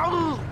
Ow!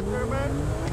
Got there, man.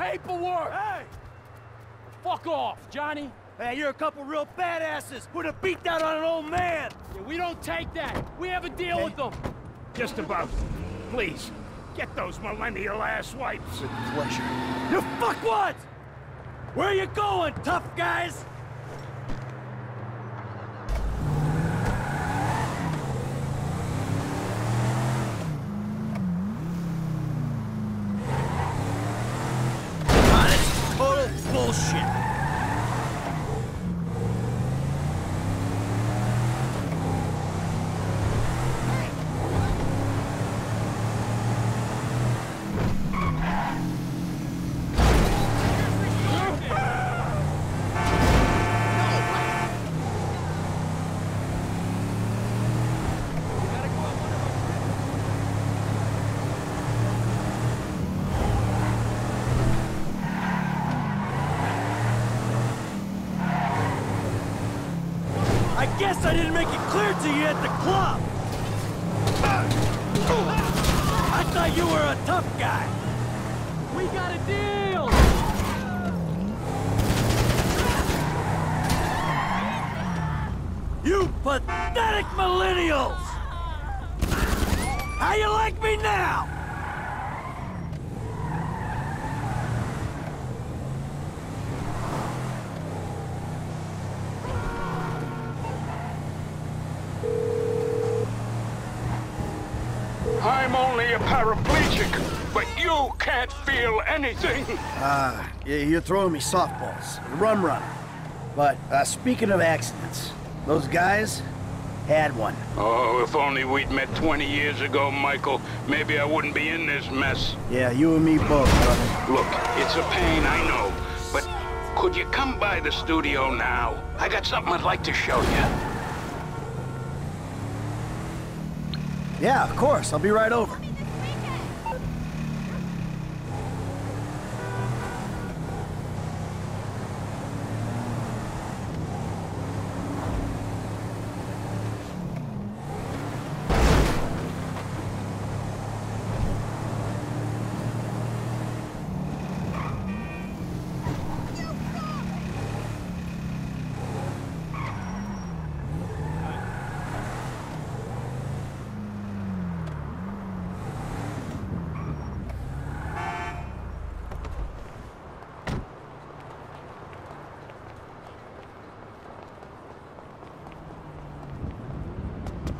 Paperwork! Hey! Fuck off, Johnny! Hey, you're a couple real badasses. Put a beat down on an old man. Yeah, we don't take that! We have a deal with them! Just about. Please, get those millennial ass wipes. With pleasure. You fuck what? Where are you going, tough guys? bullshit! I guess I didn't make it clear to you at the club! I thought you were a tough guy! We got a deal! You pathetic millennials! How you like me now? You can't feel anything. Ah, y- you're throwing me softballs. Rum run. But uh, speaking of accidents, those guys had one. Oh, if only we'd met 20 years ago, Michael, maybe I wouldn't be in this mess. Yeah, you and me both, brother. Look, it's a pain, I know, but could you come by the studio now? I got something I'd like to show you. Yeah, of course. I'll be right over.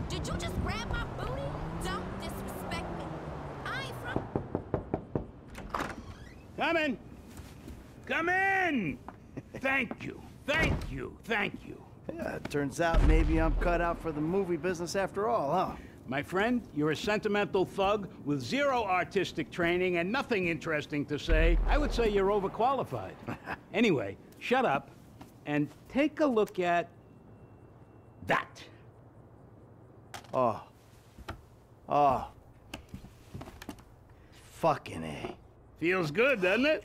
Did you just grab my booty? Don't disrespect me. I ain't from... Come in. Come in! Thank you, thank you, thank you. Yeah, it turns out maybe I'm cut out for the movie business after all, huh? My friend, you're a sentimental thug with zero artistic training and nothing interesting to say. I would say you're overqualified. anyway, shut up and take a look at that. Oh. Oh. Fucking A. Feels good, doesn't it?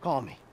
Call me.